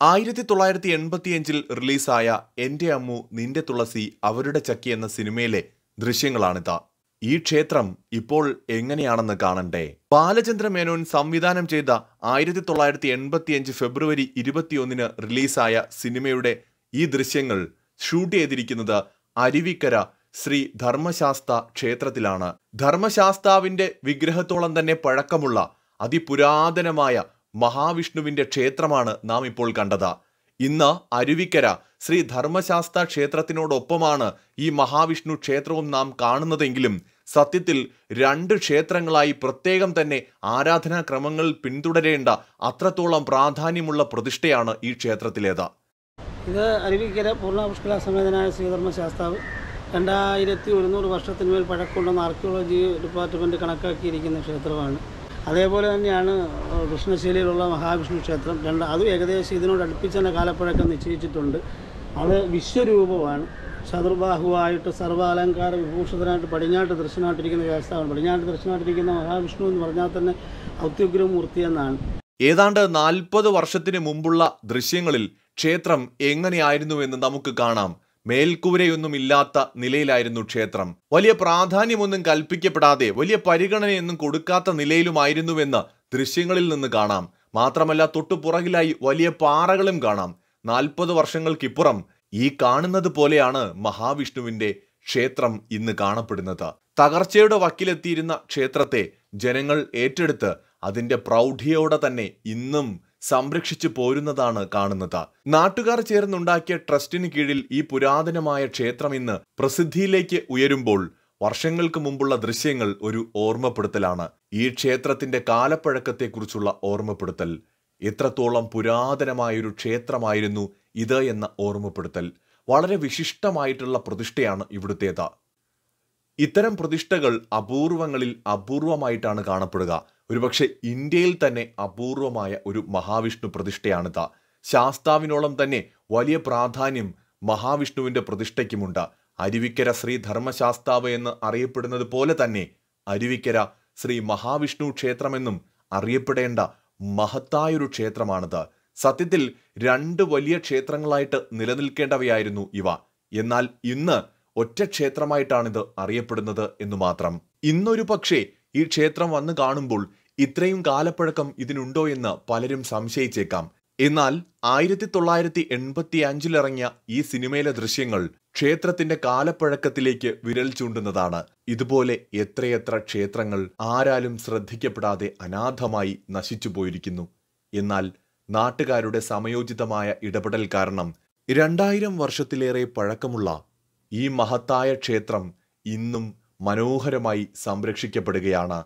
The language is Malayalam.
ആയിരത്തി തൊള്ളായിരത്തി എൺപത്തിയഞ്ചിൽ റിലീസായ എന്റെ അമ്മു നിന്റെ തുളസി അവരുടെ ചക്കി എന്ന സിനിമയിലെ ദൃശ്യങ്ങളാണിത്. ഈ ക്ഷേത്രം ഇപ്പോൾ എങ്ങനെയാണെന്ന് കാണണ്ടേ? ബാലചന്ദ്ര മേനോൻ സംവിധാനം ചെയ്ത ആയിരത്തി തൊള്ളായിരത്തി എൺപത്തിയഞ്ച് ഫെബ്രുവരി ഇരുപത്തിയൊന്നിന് റിലീസായ സിനിമയുടെ ഈ ദൃശ്യങ്ങൾ ഷൂട്ട് ചെയ്തിരിക്കുന്നത് അരുവിക്കര ശ്രീ ധർമ്മശാസ്ത ക്ഷേത്രത്തിലാണ്. ധർമ്മശാസ്താവിന്റെ വിഗ്രഹത്തോളം തന്നെ പഴക്കമുള്ള അതിപുരാതനമായ മഹാവിഷ്ണുവിന്റെ ക്ഷേത്രമാണ് നാം ഇപ്പോൾ കണ്ടത്. ഇന്ന് അരുവിക്കര ശ്രീ ധർമ്മശാസ്ത്ര ക്ഷേത്രത്തിനോടൊപ്പമാണ് ഈ മഹാവിഷ്ണു ക്ഷേത്രവും നാം കാണുന്നതെങ്കിലും സത്യത്തിൽ രണ്ട് ക്ഷേത്രങ്ങളായി പ്രത്യേകം തന്നെ ആരാധനാക്രമങ്ങൾ പിന്തുടരേണ്ട അത്രത്തോളം പ്രാധാന്യമുള്ള പ്രതിഷ്ഠയാണ് ഈ ക്ഷേത്രത്തിലേത്. ഇത് അരുവിക്കര പൂർണപുഷ്കല സമേതനായ ശ്രീധർമ്മശാസ്താവ് രണ്ടായിരത്തി ഒരുന്നൂറ് വർഷത്തിനുമേൽ പഴക്കമുണ്ടെന്ന് ആർക്കിയോളജി ഡിപ്പാർട്ട്മെന്റ് കണക്കാക്കിയിരിക്കുന്ന ക്ഷേത്രമാണ്. അതേപോലെ തന്നെയാണ് കൃഷ്ണശൈലിയിലുള്ള മഹാവിഷ്ണു ക്ഷേത്രം. രണ്ട് അതും ഏകദേശം ഇതിനോട് അടുപ്പിച്ച് തന്നെ കാലപ്പഴക്കം നിശ്ചയിച്ചിട്ടുണ്ട്. അത് വിശ്വരൂപമാണ്. ചതുർബാഹുവായിട്ട് സർവാലങ്കാര വിഭൂഷിതനായിട്ട് പടിഞ്ഞാട്ട് ദർശനമായിട്ടിരിക്കുന്ന വ്യവസ്ഥയാണ് പടിഞ്ഞാട്ട് ദർശനമായിട്ടിരിക്കുന്ന മഹാവിഷ്ണു എന്ന് പറഞ്ഞാൽ തന്നെ ഔദ്യോഗികമൂർത്തി എന്നാണ്. ഏതാണ്ട് നാൽപ്പത് വർഷത്തിന് മുമ്പുള്ള ദൃശ്യങ്ങളിൽ ക്ഷേത്രം എങ്ങനെയായിരുന്നുവെന്ന് നമുക്ക് കാണാം. മേൽക്കൂരയൊന്നും ഇല്ലാത്ത നിലയിലായിരുന്നു ക്ഷേത്രം. വലിയ പ്രാധാന്യമൊന്നും കൽപ്പിക്കപ്പെടാതെ വലിയ പരിഗണനയൊന്നും കൊടുക്കാത്ത നിലയിലുമായിരുന്നുവെന്ന് ദൃശ്യങ്ങളിൽ നിന്ന് കാണാം. മാത്രമല്ല തൊട്ടുപുറകിലായി വലിയ പാറകളും കാണാം. നാൽപ്പത് വർഷങ്ങൾക്കിപ്പുറം ഈ കാണുന്നത് പോലെയാണ് മഹാവിഷ്ണുവിന്റെ ക്ഷേത്രം ഇന്ന് കാണപ്പെടുന്നത്. തകർച്ചയുടെ വക്കിലെത്തിയിരുന്ന ക്ഷേത്രത്തെ ജനങ്ങൾ ഏറ്റെടുത്ത് അതിന്റെ പ്രൗഢിയോടെ തന്നെ ഇന്നും സംരക്ഷിച്ചു പോരുന്നതാണ് കാണുന്നത്. നാട്ടുകാർ ചേർന്നുണ്ടാക്കിയ ട്രസ്റ്റിന് കീഴിൽ ഈ പുരാതനമായ ക്ഷേത്രം ഇന്ന് പ്രസിദ്ധിയിലേക്ക് ഉയരുമ്പോൾ വർഷങ്ങൾക്ക് മുമ്പുള്ള ദൃശ്യങ്ങൾ ഒരു ഓർമ്മപ്പെടുത്തലാണ്. ഈ ക്ഷേത്രത്തിന്റെ കാലപ്പഴക്കത്തെക്കുറിച്ചുള്ള ഓർമ്മപ്പെടുത്തൽ. എത്രത്തോളം പുരാതനമായൊരു ക്ഷേത്രമായിരുന്നു ഇത് എന്ന ഓർമ്മപ്പെടുത്തൽ. വളരെ വിശിഷ്ടമായിട്ടുള്ള പ്രതിഷ്ഠയാണ് ഇവിടുത്തേത്. ഇത്തരം പ്രതിഷ്ഠകൾ അപൂർവങ്ങളിൽ അപൂർവമായിട്ടാണ് കാണപ്പെടുക. ഒരുപക്ഷെ ഇന്ത്യയിൽ തന്നെ അപൂർവമായ ഒരു മഹാവിഷ്ണു പ്രതിഷ്ഠയാണിത്. ശാസ്താവിനോളം തന്നെ വലിയ പ്രാധാന്യം മഹാവിഷ്ണുവിന്റെ പ്രതിഷ്ഠയ്ക്കുമുണ്ട്. അരുവിക്കര ശ്രീ ധർമ്മശാസ്താവ് എന്ന് അറിയപ്പെടുന്നത് പോലെ തന്നെ അരുവിക്കര ശ്രീ മഹാവിഷ്ണു ക്ഷേത്രമെന്നും അറിയപ്പെടേണ്ട മഹത്തായൊരു ക്ഷേത്രമാണിത്. സത്യത്തിൽ രണ്ട് വലിയ ക്ഷേത്രങ്ങളായിട്ട് നിലനിൽക്കേണ്ടവയായിരുന്നു ഇവ. എന്നാൽ ഇന്ന് ഒറ്റ ക്ഷേത്രമായിട്ടാണിത് അറിയപ്പെടുന്നത് എന്ന് മാത്രം. ഇന്നൊരു പക്ഷേ ഈ ക്ഷേത്രം വന്നു കാണുമ്പോൾ ഇത്രയും കാലപ്പഴക്കം ഇതിനുണ്ടോ എന്ന് പലരും സംശയിച്ചേക്കാം. എന്നാൽ ആയിരത്തി തൊള്ളായിരത്തി എൺപത്തി അഞ്ചിലിറങ്ങിയ ഈ സിനിമയിലെ ദൃശ്യങ്ങൾ ക്ഷേത്രത്തിന്റെ കാലപ്പഴക്കത്തിലേക്ക് വിരൽ ചൂണ്ടുന്നതാണ്. ഇതുപോലെ എത്രയെത്ര ക്ഷേത്രങ്ങൾ ആരാലും ശ്രദ്ധിക്കപ്പെടാതെ അനാഥമായി നശിച്ചു പോയിരിക്കുന്നു. എന്നാൽ നാട്ടുകാരുടെ സമയോചിതമായ ഇടപെടൽ കാരണം രണ്ടായിരം വർഷത്തിലേറെ പഴക്കമുള്ള ഈ മഹത്തായ ക്ഷേത്രം ഇന്നും മനോഹരമായി സംരക്ഷിക്കപ്പെടുകയാണ്